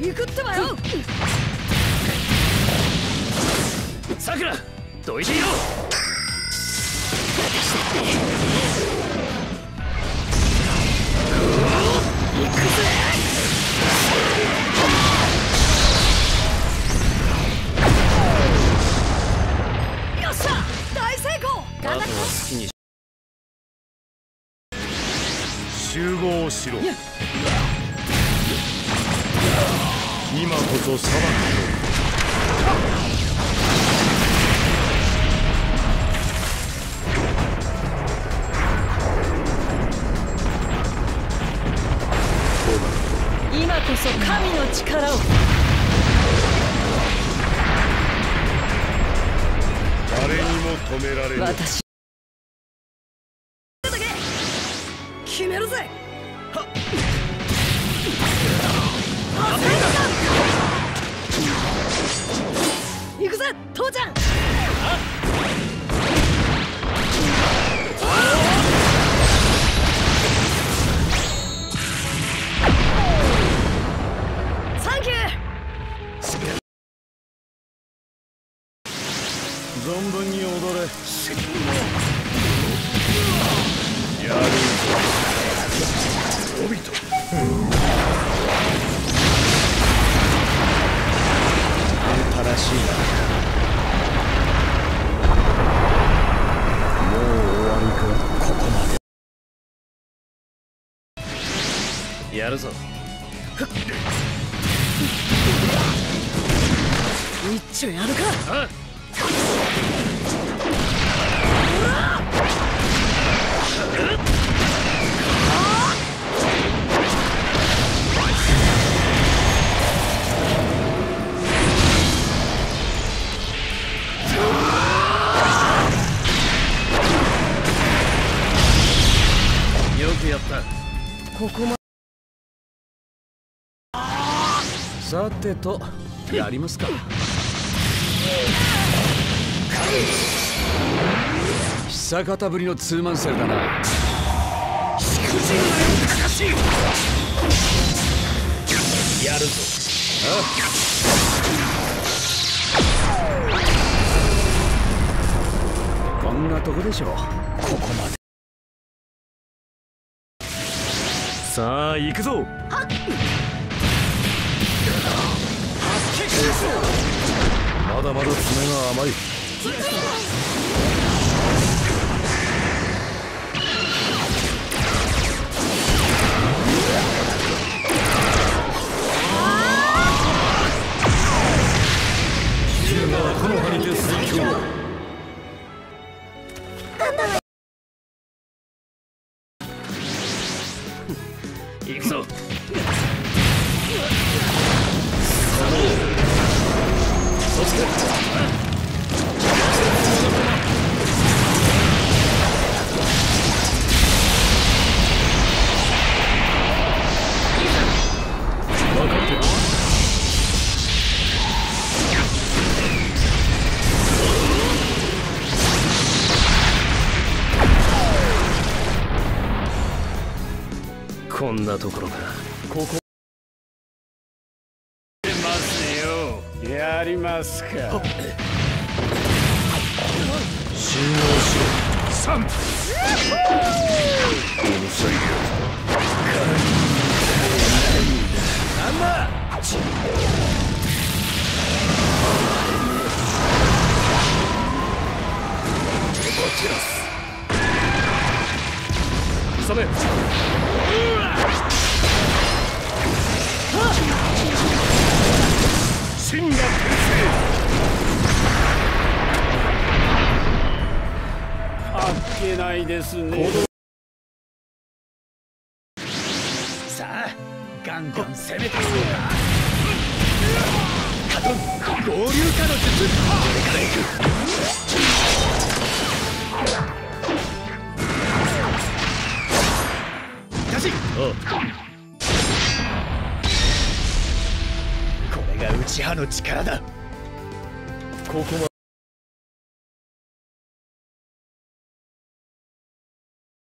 行くってばよ。さくらどいていろ行くぜ。よっしゃ大成功。あとは好きに集合しろ今こそ裁くよ今こそ神の力を。誰にも止められぬ。私。決めるぜ父ちゃんサンキュー。存分に踊れ。やるぞ。オビやるぞ。一丁やるか。あよくやった。ここまさてとやりますか。久方ぶりのツーマンセルだな。しくじるなよかかしやるぞ。あこんなとこでしょう。ここまで。さあ行くぞまだまだ爪が甘い。銃がこの葉にて最強行くぞ。こんなところかここますよやりますか。集合しろ。三うるさいよなんだ急め生あっけないですね。さあガンガン攻めて合流化の術。これから行くこれが内派の力だ。ここま